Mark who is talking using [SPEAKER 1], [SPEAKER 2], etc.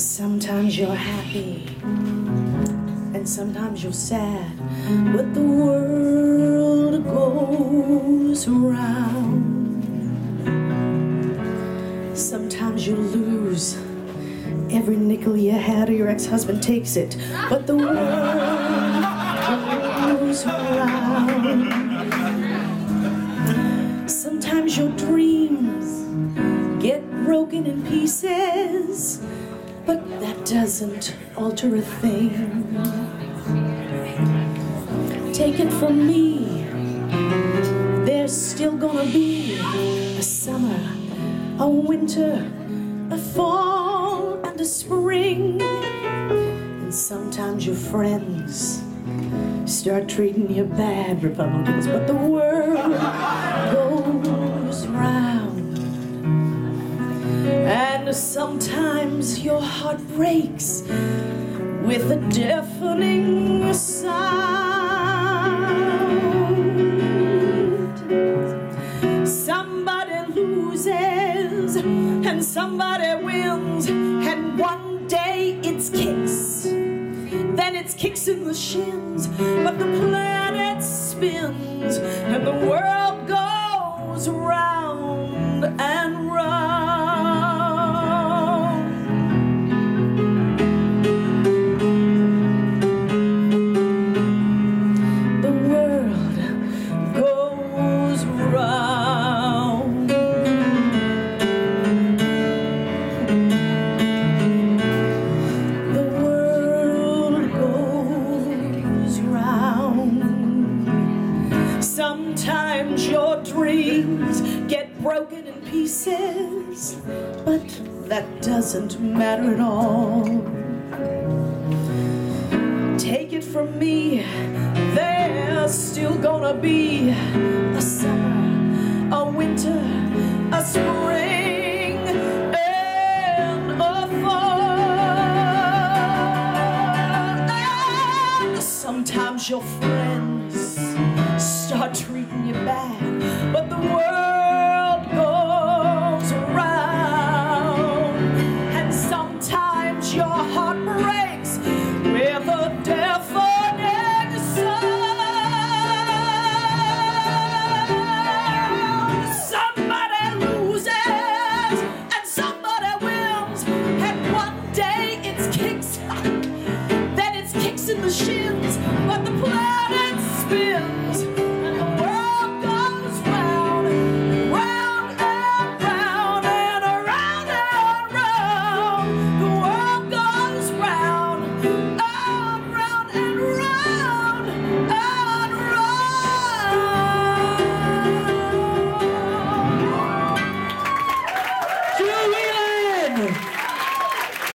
[SPEAKER 1] Sometimes you're happy, and sometimes you're sad, but the world goes round. Sometimes you lose every nickel you had, or your ex husband takes it, but the world goes round. Sometimes your dreams get broken in pieces, but that doesn't alter a thing. Take it from me, there's still gonna be a summer, a winter, a fall, and a spring. And sometimes your friends start treating you bad, Republicans, but the world sometimes your heart breaks with a deafening sound. Somebody loses and somebody wins, and one day it's kicks. Then it's kicks in the shins, but the planet spins and the world goes round and round. Sometimes your dreams get broken in pieces, but that doesn't matter at all. Take it from me, there's still gonna be a summer, a winter, a spring, and a fall. Sometimes your friends start treating you bad. But the world goes around, and sometimes your heart breaks with a deafening sound. Somebody loses, and somebody wins, and one day it's kicks, then it's kicks in the shins, but the planet spins.